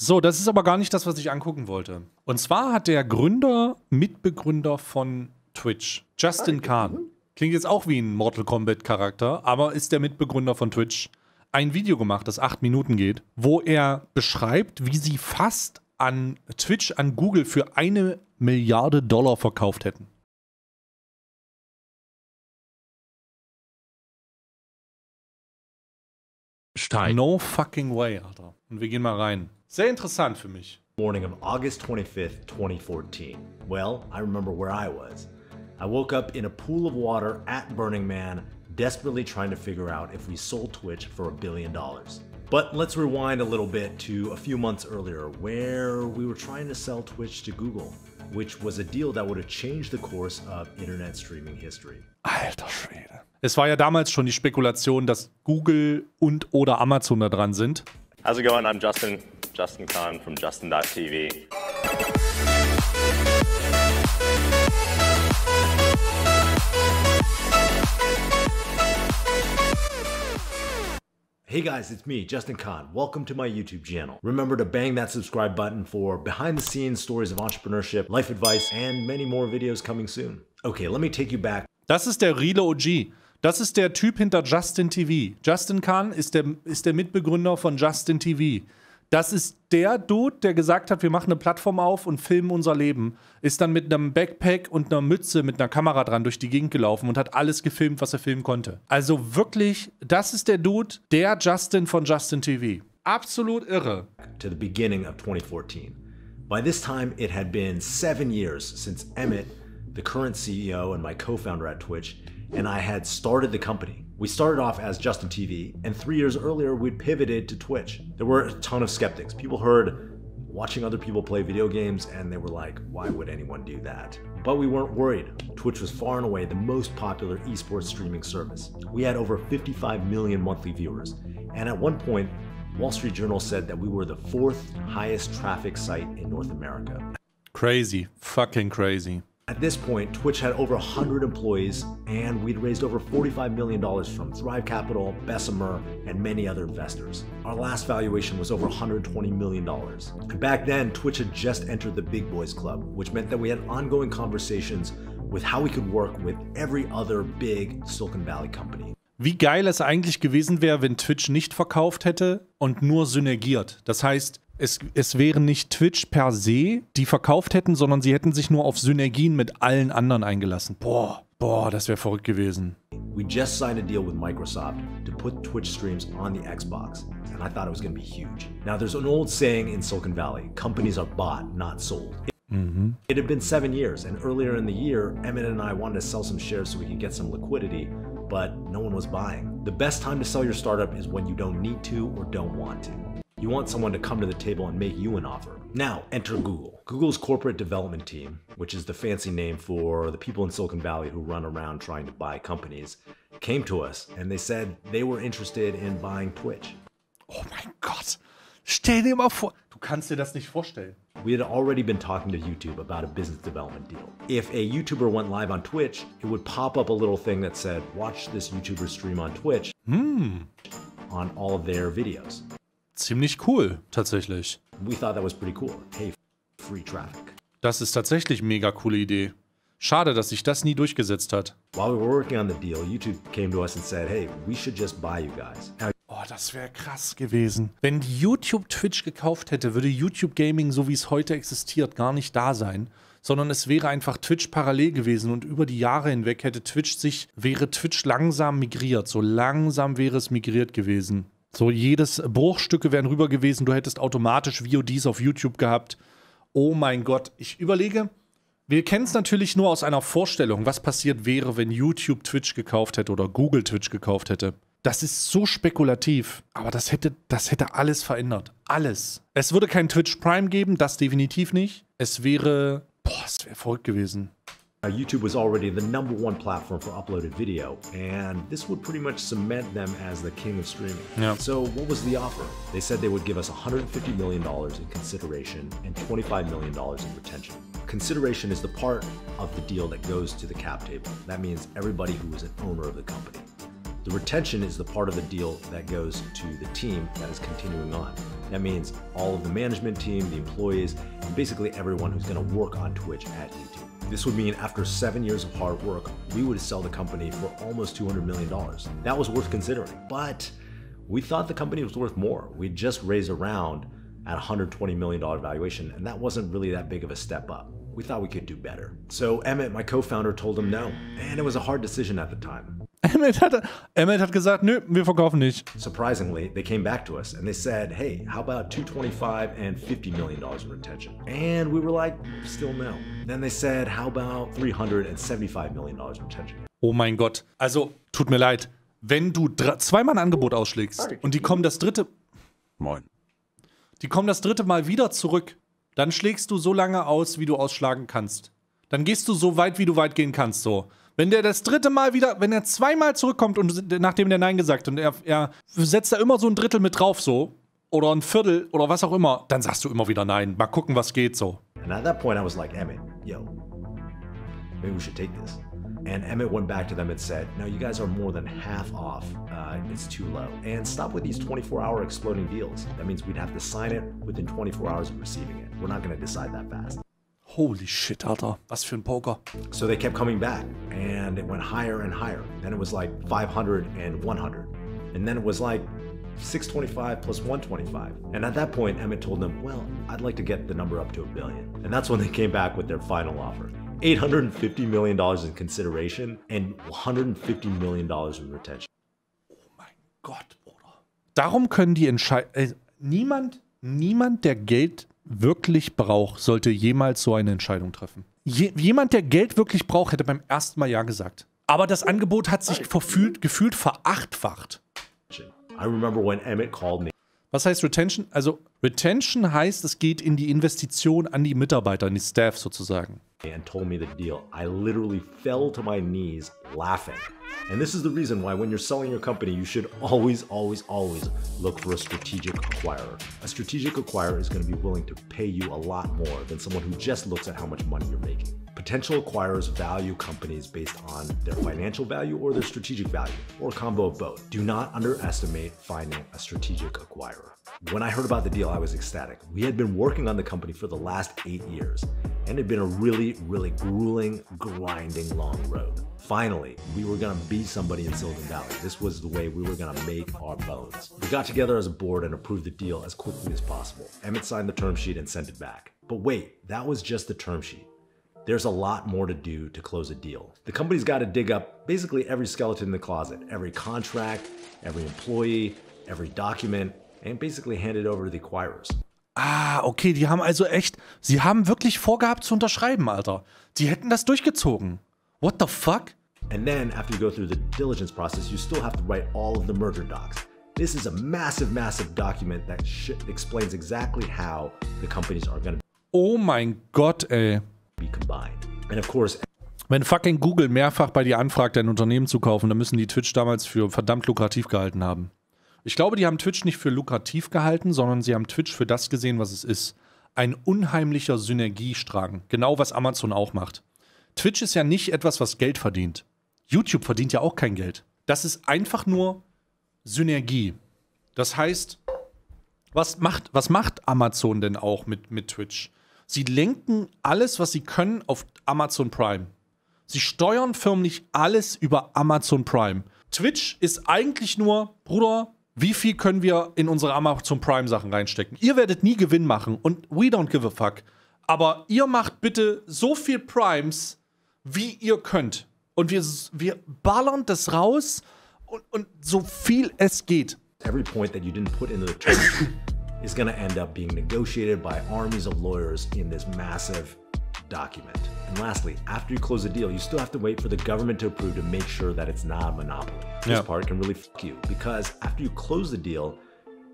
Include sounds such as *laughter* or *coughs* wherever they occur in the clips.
So, das ist aber gar nicht das, was ich angucken wollte. Und zwar hat der Gründer, Mitbegründer von Twitch, Justin Kahn, klingt jetzt auch wie ein Mortal Kombat Charakter, aber ist der Mitbegründer von Twitch, ein Video gemacht, das acht Minuten geht, wo er beschreibt, wie sie fast an Twitch, an Google für eine Milliarde Dollar verkauft hätten. Stein. No fucking way, Alter. Und wir gehen mal rein. Sehr interessant für mich. morning of August 25th, 2014. Well, I remember where I was. I woke up in a pool of water at Burning Man, desperately trying to figure out if we sold Twitch for a billion dollars. But let's rewind a little bit to a few months earlier, where we were trying to sell Twitch to Google, which was a deal that would have changed the course of internet streaming history. Alter Schwede. Es war ja damals schon die Spekulation, dass Google und oder Amazon da dran sind. How's it going? I'm Justin, Justin Kan from Justin.tv. Hey guys, it's me, Justin Kan. Welcome to my YouTube channel. Remember to bang that subscribe button for behind the scenes stories of entrepreneurship, life advice, and many more videos coming soon. Okay, let me take you back Das ist der Reale OG. Das ist der Typ hinter Justin TV. Justin Khan ist der, ist der Mitbegründer von Justin TV. Das ist der Dude, der gesagt hat, wir machen eine Plattform auf und filmen unser Leben. Ist dann mit einem Backpack und einer Mütze mit einer Kamera dran durch die Gegend gelaufen und hat alles gefilmt, was er filmen konnte. Also wirklich, das ist der Dude, der Justin von Justin TV. Absolut irre. to the beginning of 2014. By this time, it had been seven years since Emmett, the current CEO and my co founder at Twitch, and I had started the company. We started off as Justin TV, and three years earlier, we'd pivoted to Twitch. There were a ton of skeptics. People heard watching other people play video games, and they were like, why would anyone do that? But we weren't worried. Twitch was far and away the most popular esports streaming service. We had over 55 million monthly viewers, and at one point, Wall Street Journal said that we were the fourth highest traffic site in North America. Crazy. Fucking crazy. At this point, Twitch had over 100 employees, and we'd raised over $45 million from Thrive Capital, Bessemer, and many other investors. Our last valuation was over $120 million. And back then, Twitch had just entered the Big Boys Club, which meant that we had ongoing conversations with how we could work with every other big Silicon Valley company. Wie geil es eigentlich gewesen wäre, wenn Twitch nicht verkauft hätte und nur synergiert. Das heißt, es, es wären nicht Twitch per se, die verkauft hätten, sondern sie hätten sich nur auf Synergien mit allen anderen eingelassen. Boah, boah, das wäre verrückt gewesen. We just signed a deal with Microsoft to put Twitch streams on the Xbox, and I thought it was going to be huge. Now, there's an old saying in Silicon Valley companies are bought, not sold. It had been seven years, and earlier in the year, Emmett and I wanted to sell some shares so we could get some liquidity, but no one was buying. The best time to sell your startup is when you don't need to or don't want to. You want someone to come to the table and make you an offer. Now, enter Google. Google's corporate development team, which is the fancy name for the people in Silicon Valley who run around trying to buy companies, came to us and they said they were interested in buying Twitch. Oh mein Gott. Stell dir mal vor. Du kannst dir das nicht vorstellen. We had already been talking to YouTube about a business development deal. If a YouTuber went live on Twitch, it would pop up a little thing that said, watch this YouTuber stream on Twitch Hmm on all of their videos. Ziemlich cool, tatsächlich. Cool. Hey. Das ist tatsächlich eine mega coole Idee. Schade, dass sich das nie durchgesetzt hat. While we were working on the deal, YouTube came to us and said, hey, we should just buy you guys. Now, Oh, das wäre krass gewesen. Wenn YouTube Twitch gekauft hätte, würde YouTube Gaming, so wie es heute existiert, gar nicht da sein. Sondern es wäre einfach Twitch parallel gewesen und über die Jahre hinweg hätte Twitch sich, wäre Twitch langsam migriert. So langsam wäre es migriert gewesen. So jedes Bruchstücke wären rüber gewesen, du hättest automatisch VODs auf YouTube gehabt. Oh mein Gott, ich überlege, wir kennen es natürlich nur aus einer Vorstellung, was passiert wäre, wenn YouTube Twitch gekauft hätte oder Google Twitch gekauft hätte. Das ist so spekulativ, aber das hätte, das hätte alles verändert. Alles. Es würde kein Twitch Prime geben, das definitiv nicht. Es wäre, boah, es wäre verrückt gewesen. Now, YouTube was already the number one platform for uploaded video, and this would pretty much cement them as the king of streaming. Yeah. So, what was the offer? They said they would give us $150 million in consideration and $25 million in retention. Consideration is the part of the deal that goes to the cap table. That means everybody who is an owner of the company. The retention is the part of the deal that goes to the team that is continuing on. That means all of the management team, the employees, and basically everyone who's going to work on Twitch at YouTube. This would mean after seven years of hard work, we would sell the company for almost $200 million. That was worth considering. But we thought the company was worth more. We just raised a round at $120 million valuation, and that wasn't really that big of a step up. We thought we could do better. So Emmett, my co-founder, told him no, and it was a hard decision at the time. Emmett hat, Emmett hat gesagt, nö, wir verkaufen nicht. Surprisingly, they came back to us and they said, hey, how about 225 and $50 million in retention? And we were like, still no. Then they said, how about 375 million dollars in retention? Oh mein Gott. Also, tut mir leid. Wenn du zweimal ein Angebot ausschlägst und die kommen das dritte, Moin. die kommen das dritte Mal wieder zurück, dann schlägst du so lange aus, wie du ausschlagen kannst. Dann gehst du so weit, wie du weit gehen kannst, so. Wenn der das dritte Mal wieder, wenn er zweimal zurückkommt und nachdem der Nein gesagt und er, er setzt da immer so ein Drittel mit drauf, so, oder ein Viertel oder was auch immer, dann sagst du immer wieder Nein. Mal gucken, was geht, so. And at that point, I was like, Emmett, yo, maybe we should take this. And Emmett went back to them and said, no, you guys are more than half off. Uh, it's too low. And stop with these 24 hour exploding deals. That means we'd have to sign it within 24 hours of receiving it. We're not going to decide that fast. Holy shit, Alter. Was für ein Poker. So they kept coming back and it went higher and higher. Then it was like 500 and 100. And then it was like 625 plus 125. And at that point, Emmett told them, well, I'd like to get the number up to a billion. And that's when they came back with their final offer. $850 million in consideration and $150 million in retention. Oh mein Gott, Bruder. Darum können die entscheiden. Äh, niemand, niemand, der Geld wirklich braucht, sollte jemals so eine Entscheidung treffen. Je, jemand, der Geld wirklich braucht, hätte beim ersten Mal Ja gesagt. Aber das Angebot hat sich verfühlt, gefühlt verachtfacht. I remember when Emmett called me Was heißt Retention? Also Retention heißt, es geht in die Investition an die Mitarbeiter, an die Staff sozusagen. And told me the deal, I literally fell to my knees laughing. And this is the reason why when you're selling your company, you should always, always, always look for a strategic acquirer. A strategic acquirer is going to be willing to pay you a lot more than someone who just looks at how much money you're making. Potential acquirers value companies based on their financial value or their strategic value, or a combo of both. Do not underestimate finding a strategic acquirer. When I heard about the deal, I was ecstatic. We had been working on the company for the last eight years, and it had been a really, really grueling, grinding long road. Finally, we were gonna be somebody in Silicon Valley. This was the way we were gonna make our bones. We got together as a board and approved the deal as quickly as possible. Emmett signed the term sheet and sent it back. But wait, that was just the term sheet. There's a lot more to do to close a deal. The company's got to dig up basically every skeleton in the closet, every contract, every employee, every document, and basically hand it over to the acquirers. Ah, okay, die haben also echt, sie haben wirklich vorgehabt zu unterschreiben, Alter. Die hätten das durchgezogen. What the fuck? And then, after you go through the diligence process, you still have to write all of the merger docs. This is a massive, massive document that explains exactly how the companies are going to Oh mein Gott, ey. be combined. And of course, Wenn fucking Google mehrfach bei dir anfragt, ein Unternehmen zu kaufen, dann müssen die Twitch damals für verdammt lukrativ gehalten haben. Ich glaube, die haben Twitch nicht für lukrativ gehalten, sondern sie haben Twitch für das gesehen, was es ist. Ein unheimlicher Synergiestrang. Genau was Amazon auch macht. Twitch ist ja nicht etwas, was Geld verdient. YouTube verdient ja auch kein Geld. Das ist einfach nur Synergie. Das heißt, was macht, was macht Amazon denn auch mit, mit Twitch? Sie lenken alles, was sie können, auf Amazon Prime. Sie steuern förmlich alles über Amazon Prime. Twitch ist eigentlich nur, Bruder, wie viel können wir in unsere Amazon Prime Sachen reinstecken? Ihr werdet nie Gewinn machen und we don't give a fuck. Aber ihr macht bitte so viel Primes, wie ihr könnt. Und wir, wir ballern das raus und, und so viel es geht. every point that you didn't put into the sheet *coughs* is going to end up being negotiated by armies of lawyers in this massive document. And lastly, after you close the deal, you still have to wait for the government to approve to make sure that it's not a monopoly. This Yeah. part can really fuck you because after you close the deal,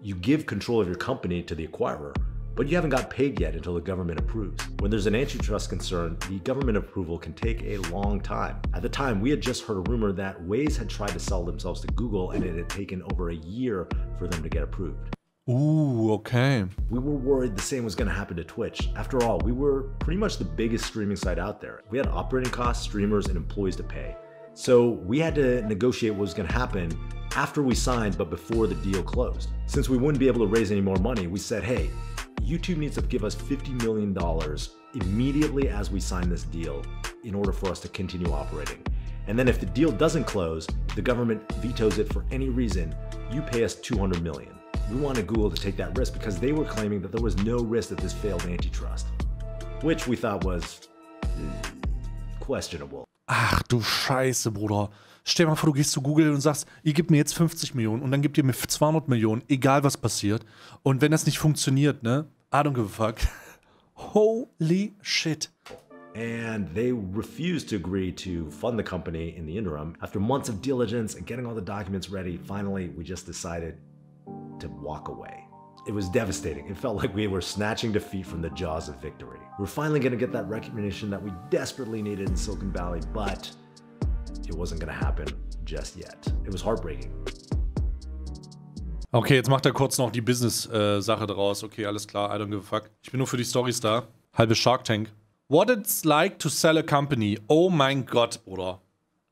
you give control of your company to the acquirer, but you haven't got paid yet until the government approves. When there's an antitrust concern, the government approval can take a long time. At the time, we had just heard a rumor that Waze had tried to sell themselves to Google and it had taken over a year for them to get approved. Uh, okay. We were worried the same was going to happen to Twitch. After all, we were pretty much the biggest streaming site out there. We had operating costs, streamers, and employees to pay. So we had to negotiate what was going to happen after we signed, but before the deal closed. Since we wouldn't be able to raise any more money, we said, hey, YouTube needs to give us $50 million immediately as we sign this deal in order for us to continue operating. And then if the deal doesn't close, the government vetoes it for any reason, you pay us 200 million. We wanted Google to take that risk because they were claiming that there was no risk that this failed antitrust, which we thought was uh, questionable. Ach du Scheiße, Bruder. Stell mal vor, du gehst zu Google und sagst, ihr gebt mir jetzt 50 Millionen und dann gebt ihr mir 200 Millionen, egal was passiert. Und wenn das nicht funktioniert, ne? I don't give a fuck. *laughs* Holy shit. and they refused to agree to fund the company in the interim. After months of diligence and getting all the documents ready, finally we just decided to walk away. It was devastating. It felt like we were snatching defeat from the jaws of victory. We are finally going to get that recognition that we desperately needed in Silicon Valley, but it wasn't going to happen just yet. It was heartbreaking. Okay, jetzt macht er kurz noch die Business-Sache äh, draus. Okay, alles klar, I don't give a fuck. Ich bin nur für die Storys da. Halbe Shark Tank. What it's like to sell a company. Oh mein Gott, Bruder.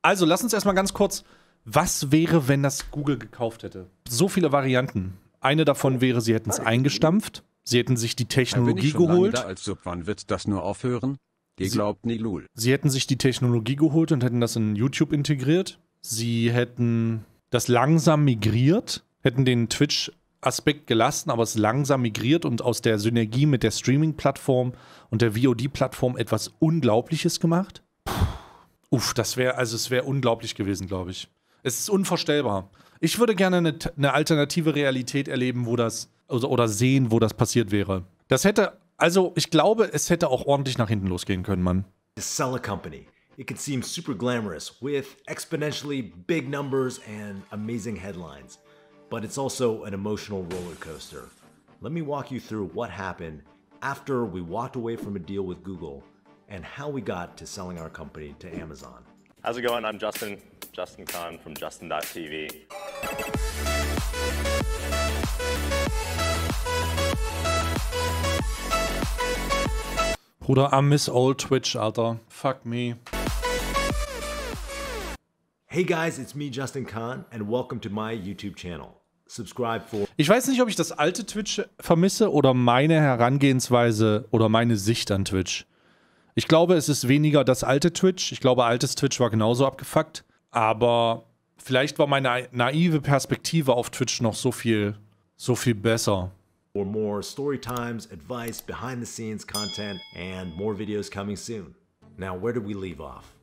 Also, lass uns erstmal ganz kurz. Was wäre, wenn das Google gekauft hätte? So viele Varianten. Eine davon wäre, sie hätten es eingestampft. Sie hätten sich die Technologie geholt. Da als Sub, wann wird das nur aufhören? Ihr glaubt nie Lul. Sie hätten sich die Technologie geholt und hätten das in YouTube integriert. Sie hätten das langsam migriert, hätten den Twitch Aspekt gelassen, aber es langsam migriert und aus der Synergie mit der Streaming-Plattform und der VOD-Plattform etwas Unglaubliches gemacht. Puh. Uff, das wäre, also es wäre unglaublich gewesen, glaube ich. Es ist unvorstellbar. Ich würde gerne eine, eine alternative Realität erleben, wo das, oder, oder sehen, wo das passiert wäre. Das hätte, also ich glaube, es hätte auch ordentlich nach hinten losgehen können, Mann. To sell a company. It can seem super glamorous with exponentially big numbers and amazing headlines. but it's also an emotional roller coaster. Let me walk you through what happened after we walked away from a deal with Google and how we got to selling our company to Amazon. How's it going? I'm Justin, Justin Kahn from Justin.tv. Bruder, I miss old Twitch, Alter. Fuck me. Hey guys, it's me, Justin Kahn, and welcome to my YouTube channel. subscribe for. Ich weiß nicht, ob ich das alte Twitch vermisse oder meine Herangehensweise oder meine Sicht an Twitch. Ich glaube, es ist weniger das alte Twitch. Ich glaube, altes Twitch war genauso abgefuckt. Aber vielleicht war meine naive Perspektive auf Twitch noch so viel, so viel besser. For more story times, advice, behind the scenes content, and more videos coming soon. Now, where did we leave off?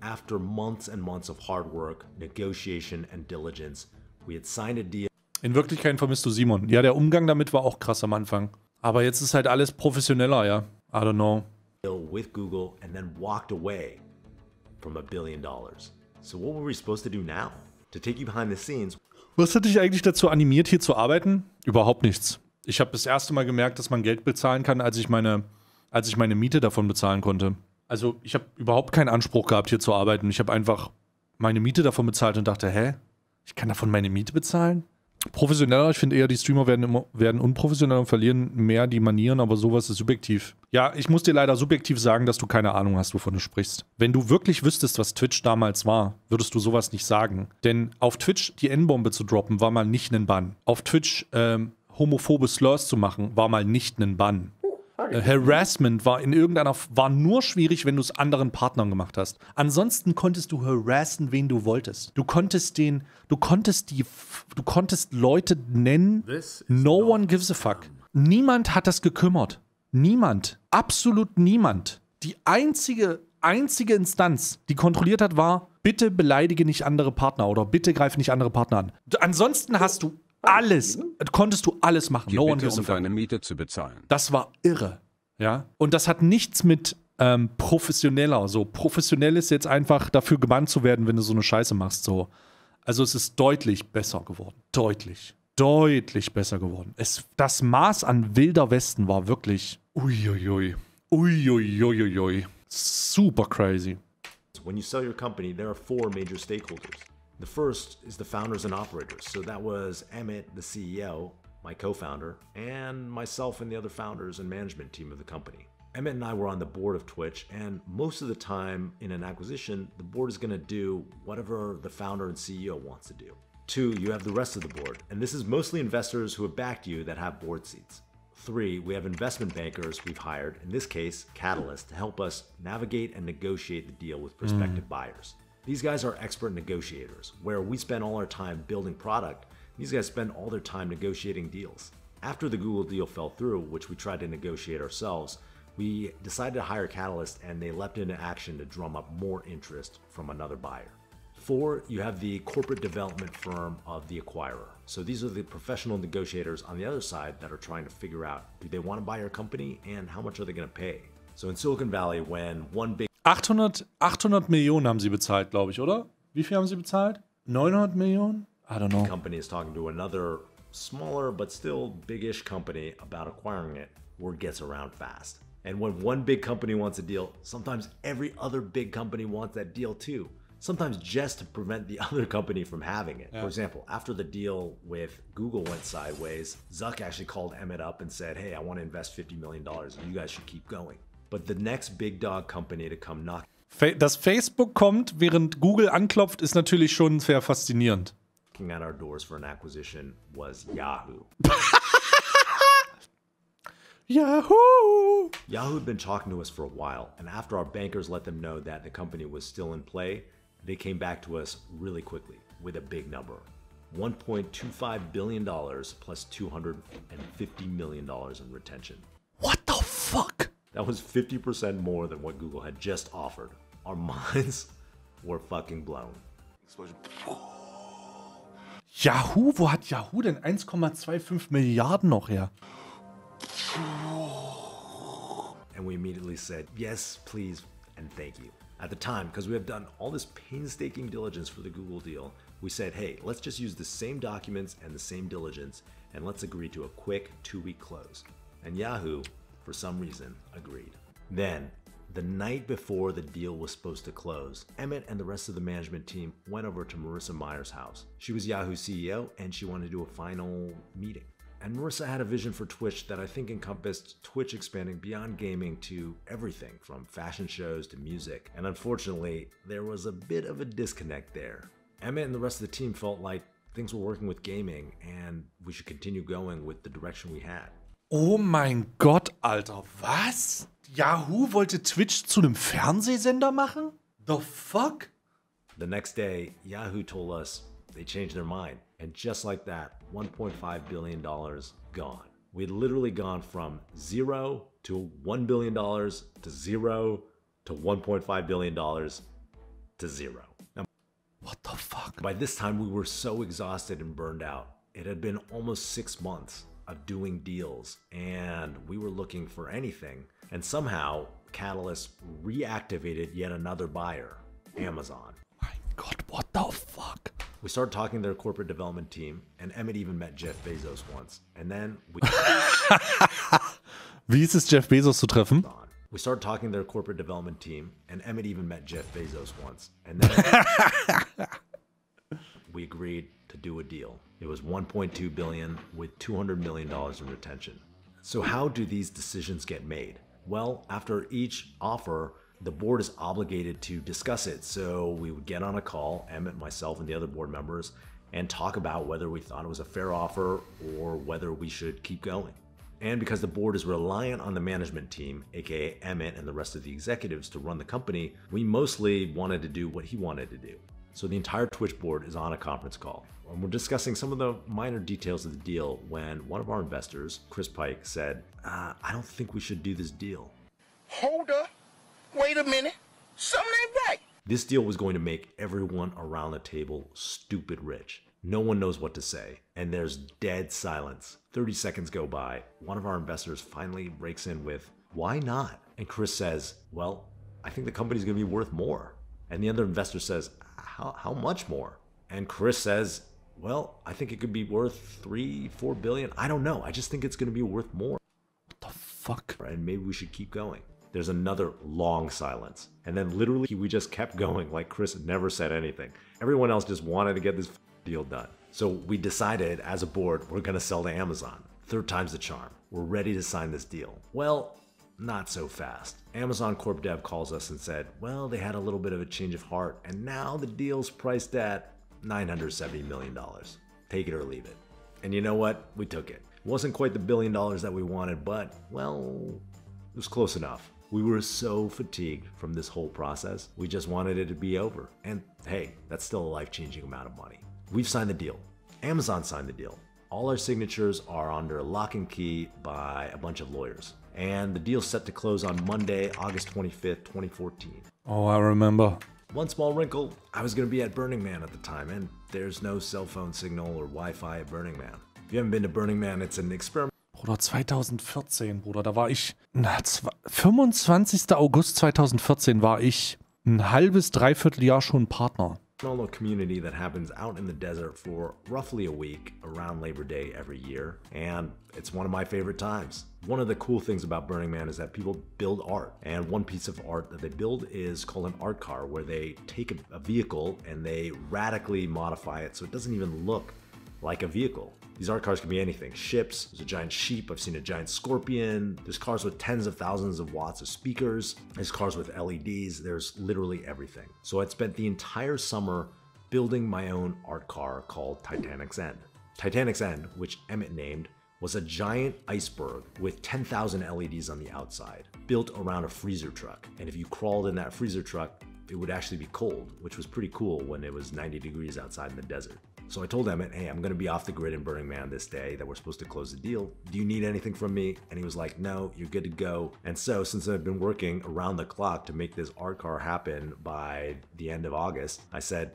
After months and months of hard work, negotiation, and diligence, in Wirklichkeit vermisst du Simon. Ja, der Umgang damit war auch krass am Anfang. Aber jetzt ist halt alles professioneller, ja. I don't know. With Google and then walked away from a billion dollars. So what were we supposed to do now? To take you behind the scenes. Was hat dich eigentlich dazu animiert, hier zu arbeiten? Überhaupt nichts. Ich habe das erste Mal gemerkt, dass man Geld bezahlen kann, als ich meine, als ich meine Miete davon bezahlen konnte. Also ich habe überhaupt keinen Anspruch gehabt, hier zu arbeiten. Ich habe einfach meine Miete davon bezahlt und dachte, hä? Ich kann davon meine Miete bezahlen? Professioneller, ich finde eher, die Streamer werden, immer, werden unprofessioneller und verlieren mehr die Manieren, aber sowas ist subjektiv. Ja, ich muss dir leider subjektiv sagen, dass du keine Ahnung hast, wovon du sprichst. Wenn du wirklich wüsstest, was Twitch damals war, würdest du sowas nicht sagen. Denn auf Twitch die N-Bombe zu droppen, war mal nicht ein Bann. Auf Twitch ähm, homophobe Slurs zu machen, war mal nicht ein Bann. Äh, Harassment war in irgendeiner war nur schwierig, wenn du es anderen Partnern gemacht hast. Ansonsten konntest du harassen, wen du wolltest. Du konntest den, du konntest die, du konntest Leute nennen. No one gives a fuck. Niemand hat das gekümmert. Niemand. Absolut niemand. Die einzige, einzige Instanz, die kontrolliert hat, war, bitte beleidige nicht andere Partner oder bitte greife nicht andere Partner an. Ansonsten hast du alles, konntest du alles machen. no one um deine Miete zu bezahlen. Das war irre. Ja. Und das hat nichts mit ähm, professioneller. So, professionell ist jetzt einfach dafür gebannt zu werden, wenn du so eine Scheiße machst. So. Also es ist deutlich besser geworden. Deutlich. Deutlich besser geworden. Es, das Maß an wilder Westen war wirklich uiuiui. Uiuiuiui. Super crazy. When you sell your company, there are four major stakeholders. The first is the founders and operators. So that was Emmett, the CEO, my co founder, and myself and the other founders and management team of the company. Emmett and I were on the board of Twitch, and most of the time in an acquisition, the board is going to do whatever the founder and CEO wants to do. Two, you have the rest of the board, and this is mostly investors who have backed you that have board seats. Three, we have investment bankers we've hired, in this case, Qatalyst, to help us navigate and negotiate the deal with prospective mm. buyers. These guys are expert negotiators, where we spend all our time building product, these guys spend all their time negotiating deals. After the Google deal fell through, which we tried to negotiate ourselves, we decided to hire Qatalyst and they leapt into action to drum up more interest from another buyer. Four, you have the corporate development firm of the acquirer. So these are the professional negotiators on the other side that are trying to figure out do they want to buy your company and how much are they going to pay. So in Silicon Valley, when one big 800, 800 Millionen haben sie bezahlt, glaube ich, oder? Wie viel haben sie bezahlt? 900 Millionen? I don't know. The company is talking to another smaller but still big-ish company about acquiring it, word gets around fast. And when one big company wants a deal, sometimes every other big company wants that deal too. Sometimes just to prevent the *laughs* other company from having it. For example, after the deal with Google went sideways, Zuck actually called Emmett up and said, Hey, I want to invest $50 million and you guys should keep going. But the next big dog company to come knock Dass Facebook kommt, während Google anklopft, ist natürlich schon sehr faszinierend. at our doors for an acquisition was Yahoo. *laughs* Yahoo! Yahoo had been talking to us for a while, and after our bankers let them know that the company was still in play, they came back to us really quickly with a big number $1.25 billion plus $250 million in retention. What the? That was 50% more than what Google had just offered. Our *laughs* minds were fucking blown. Yahoo? Wo hat Yahoo denn 1,25 Milliarden noch her? And we immediately said, yes, please, and thank you. At the time, because we have done all this painstaking diligence for the Google deal, we said, hey, let's just use the same documents and the same diligence, and let's agree to a quick two week close. And Yahoo, for some reason, agreed. Then, the night before the deal was supposed to close, Emmett and the rest of the management team went over to Marissa Mayer's house. She was Yahoo's CEO, and she wanted to do a final meeting. And Marissa had a vision for Twitch that I think encompassed Twitch expanding beyond gaming to everything from fashion shows to music. And unfortunately, there was a bit of a disconnect there. Emmett and the rest of the team felt like things were working with gaming and we should continue going with the direction we had. Oh mein Gott, Alter, was? Yahoo wollte Twitch zu einem Fernsehsender machen? The fuck? The next day, Yahoo told us they changed their mind. And just like that, $1.5 billion gone. We had literally gone from zero to $1 billion to zero to $1.5 billion to zero. Now, What the fuck? by this time, we were so exhausted and burned out. It had been almost six months of doing deals, and we were looking for anything. And somehow, Qatalyst reactivated yet another buyer, Amazon. Mein Gott, what the fuck? We started talking to their corporate development team, and Emmett even met Jeff Bezos once. And then we *laughs* Wie ist es, Jeff Bezos zu treffen? We started talking to their corporate development team, and Emmett even met Jeff Bezos once. And then *laughs* we agreed to do a deal. It was 1.2 billion with 200 million dollars in retention. So how do these decisions get made? Well, after each offer, the board is obligated to discuss it. So we would get on a call, Emmett, myself, and the other board members, and talk about whether we thought it was a fair offer or whether we should keep going. And because the board is reliant on the management team, aka Emmett and the rest of the executives, to run the company, we mostly wanted to do what he wanted to do. So the entire Twitch board is on a conference call. And we're discussing some of the minor details of the deal when one of our investors, Chris Pike, said, uh, I don't think we should do this deal. Hold up. Wait a minute. Something ain't right. This deal was going to make everyone around the table stupid rich. No one knows what to say, and there's dead silence. 30 seconds go by. One of our investors finally breaks in with, Why not? And Chris says, Well, I think the company's going to be worth more. And the other investor says, How, how much more? And Chris says, Well, I think it could be worth three, four billion. I don't know. I just think it's going to be worth more What the fuck? and maybe we should keep going. There's another long silence. And then literally we just kept *laughs* going like Chris never said anything. Everyone else just wanted to get this *laughs* deal done. So we decided as a board we're going to sell to Amazon. Third time's the charm. We're ready to sign this deal. Well, not so fast. Amazon Corp Dev calls us and said, well, they had a little bit of a change of heart, and now the deal's priced at $970 million. Take it or leave it. And you know what? We took it. It wasn't quite the billion dollars that we wanted, but, well, it was close enough. We were so fatigued from this whole process, we just wanted it to be over. And hey, that's still a life changing amount of money. We've signed the deal. Amazon signed the deal. All our signatures are under lock and key by a bunch of lawyers. And the deal's set to close on Monday, August 25th, 2014. Oh, I remember. One small wrinkle I was going to be at Burning Man at the time, and there's no cell phone signal or Wi Fi at Burning Man. If you haven't been to Burning Man, it's an experiment. Bruder, 2014, Bruder, da war ich. Na, 25. August 2014 war ich ein halbes, dreiviertel Jahr schon Partner. Little community that happens out in the desert for roughly a week around Labor Day every year, and it's one of my favorite times. One of the cool things about Burning Man is that people build art, and one piece of art that they build is called an art car, where they take a vehicle and they radically modify it so it doesn't even look like a vehicle. These art cars can be anything ships, there's a giant sheep, I've seen a giant scorpion, there's cars with tens of thousands of watts of speakers, there's cars with LEDs, there's literally everything. So I'd spent the entire summer building my own art car called Titanic's End. Titanic's End, which Emmett named, was a giant iceberg with 10,000 LEDs on the outside, built around a freezer truck. And if you crawled in that freezer truck, it would actually be cold, which was pretty cool when it was 90 degrees outside in the desert. So I told Emmett, hey, I'm gonna be off the grid in Burning Man this day that we're supposed to close the deal. Do you need anything from me? And he was like, no, you're good to go. And so since I've been working around the clock to make this art car happen by the end of August, I said,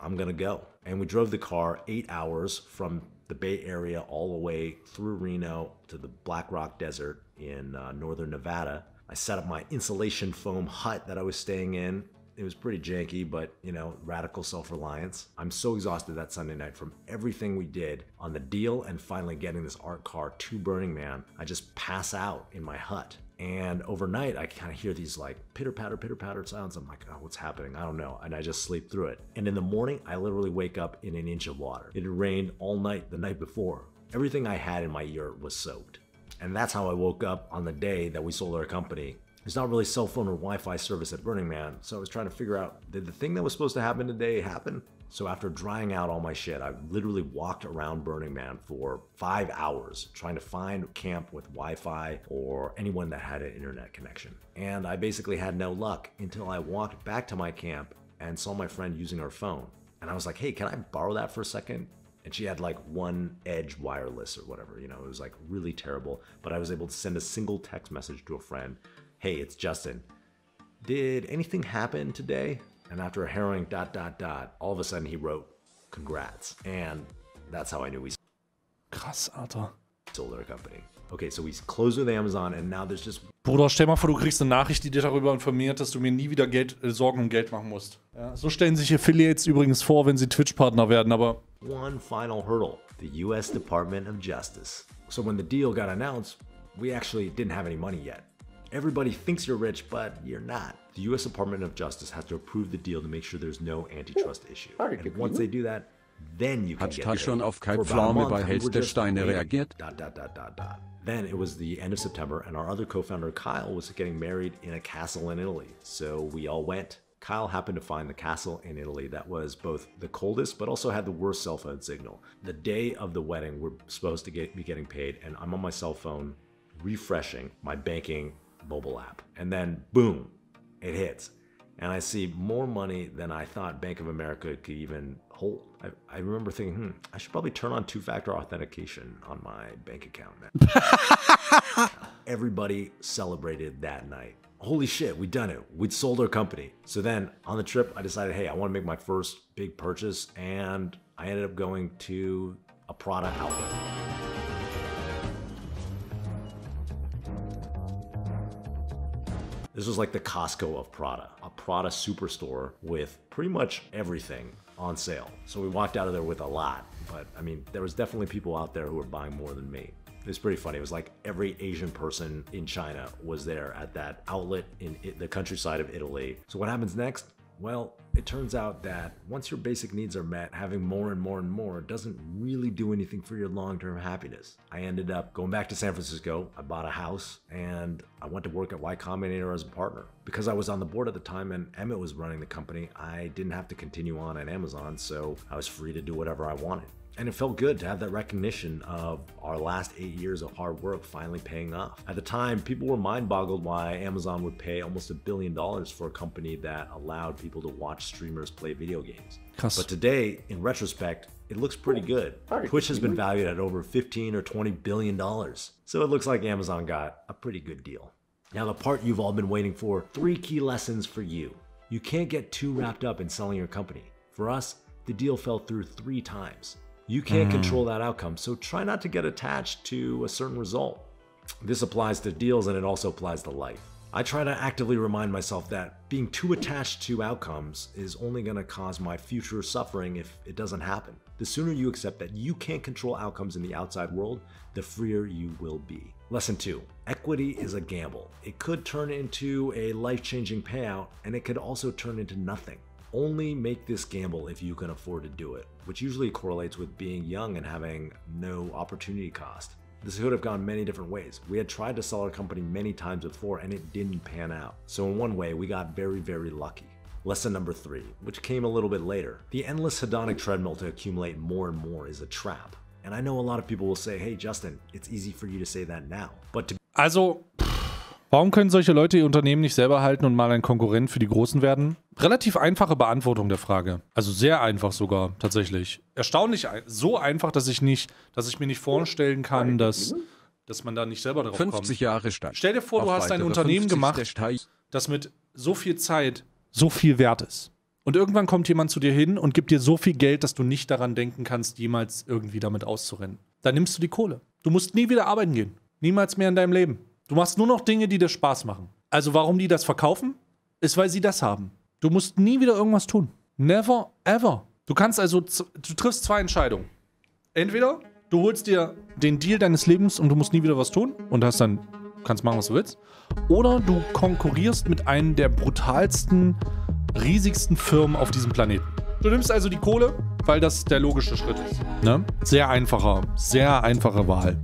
I'm gonna go. And we drove the car eight hours from the Bay Area all the way through Reno to the Black Rock Desert in uh, northern Nevada. I set up my insulation foam hut that I was staying in it was pretty janky, but you know, radical self reliance. I'm so exhausted that Sunday night from everything we did on the deal and finally getting this art car to Burning Man. I just pass out in my hut. And overnight, I kind of hear these like pitter patter, pitter patter sounds. I'm like, oh, what's happening? I don't know. And I just sleep through it. And in the morning, I literally wake up in an inch of water. It had rained all night the night before. Everything I had in my ear was soaked. And that's how I woke up on the day that we sold our company there's not really cell phone or Wi-Fi service at Burning Man, so I was trying to figure out, did the thing that was supposed to happen today happen? So after drying out all my shit, I literally walked around Burning Man for five hours trying to find camp with Wi-Fi or anyone that had an internet connection. And I basically had no luck until I walked back to my camp and saw my friend using her phone. And I was like, hey, can I borrow that for a second? and she had like one edge wireless or whatever you know it was like really terrible but i was able to send a single text message to a friend Hey, it's Justin. Did anything happen today? And after a harrowing dot dot dot, all of a sudden he wrote, Congrats. And that's how I knew we Krass, Alter. sold our company. Okay, so we closed with Amazon and now there's just Bruder, stell mal vor, du kriegst eine Nachricht, die dir darüber informiert, dass du mir nie wieder Geld, äh, Sorgen um Geld machen musst. Ja, so stellen sich Affiliates übrigens vor, wenn sie Twitch-Partner werden, aber. one final hurdle the US Department of Justice. So when the deal got announced, we actually didn't have any money yet. Everybody thinks you're rich, but you're not. The US Department of Justice has to approve the deal to make sure there's no antitrust issue. And once they do that, then you can Hat get Tag paid. schon auf Kai For about a Pflaume month, bei Held der Steine reagiert? Dot, dot, dot, dot, dot. Then it was the end of September, and our other co-founder Kyle was getting married in a castle in Italy. So we all went. Kyle happened to find the castle in Italy that was both the coldest but also had the worst cell phone signal. The day of the wedding, we're supposed to get, be getting paid, and I'm on my cell phone refreshing my banking mobile app. And then boom, it hits. And I see more money than I thought Bank of America could even hold. I, I remember thinking, hmm, I should probably turn on two factor authentication on my bank account now. *laughs* Everybody celebrated that night. Holy shit, we done it. We'd sold our company. So then on the trip, I decided, hey, I want to make my first big purchase. And I ended up going to a Prada outlet. This was like the Costco of Prada, a Prada superstore with pretty much everything on sale. So we walked out of there with a lot, but I mean, there was definitely people out there who were buying more than me. It was pretty funny. It was like every Asian person in China was there at that outlet in the countryside of Italy. So what happens next? Well, it turns out that once your basic needs are met, having more and more and more doesn't really do anything for your long term happiness. I ended up going back to San Francisco. I bought a house and I went to work at Y Combinator as a partner. Because I was on the board at the time and Emmett was running the company, I didn't have to continue on at Amazon, so I was free to do whatever I wanted. And it felt good to have that recognition of our last eight years of hard work finally paying off. At the time, people were mind boggled why Amazon would pay almost a billion dollars for a company that allowed people to watch streamers play video games. Krass. But today, in retrospect, it looks pretty oh, good. Twitch has been valued at over 15 or 20 billion dollars. So it looks like Amazon got a pretty good deal. Now, the part you've all been waiting for three key lessons for you. You can't get too wrapped up in selling your company. For us, the deal fell through three times. You can't hmm. control that outcome, so try not to get attached to a certain result. This applies to deals and it also applies to life. I try to actively remind myself that being too attached to outcomes is only going to cause my future suffering if it doesn't happen. The sooner you accept that you can't control outcomes in the outside world, the freer you will be. Lesson two equity is a gamble. It could turn into a life changing payout, and it could also turn into nothing. Only make this gamble if you can afford to do it, which usually correlates with being young and having no opportunity cost. This could have gone many different ways. We had tried to sell our company many times before and it didn't pan out. So, in one way, we got very, very lucky. Lesson number three, which came a little bit later. The endless hedonic treadmill to accumulate more and more is a trap. And I know a lot of people will say, hey, Justin, it's easy for you to say that now. But to Also, warum können solche Leute ihr Unternehmen nicht selber halten und mal ein Konkurrent für die Großen werden? Relativ einfache Beantwortung der Frage. Also sehr einfach sogar, tatsächlich. Erstaunlich ein- so einfach, dass ich nicht, dass ich mir nicht vorstellen kann, dass, dass man da nicht selber drauf 50 kommt. Jahre Stand. Stell dir vor, du hast ein Unternehmen 50 gemacht, das mit so viel Zeit so viel wert ist. Und irgendwann kommt jemand zu dir hin und gibt dir so viel Geld, dass du nicht daran denken kannst, jemals irgendwie damit auszurennen. Dann nimmst du die Kohle. Du musst nie wieder arbeiten gehen. Niemals mehr in deinem Leben. Du machst nur noch Dinge, die dir Spaß machen. Also warum die das verkaufen? Ist, weil sie das haben. Du musst nie wieder irgendwas tun. Never ever. Du kannst also, du triffst zwei Entscheidungen. Entweder du holst dir den Deal deines Lebens und du musst nie wieder was tun und hast dann kannst machen, was du willst. Oder du konkurrierst mit einem der brutalsten, riesigsten Firmen auf diesem Planeten. Du nimmst also die Kohle, weil das der logische Schritt ist. Ne? Sehr einfacher, sehr einfache Wahl.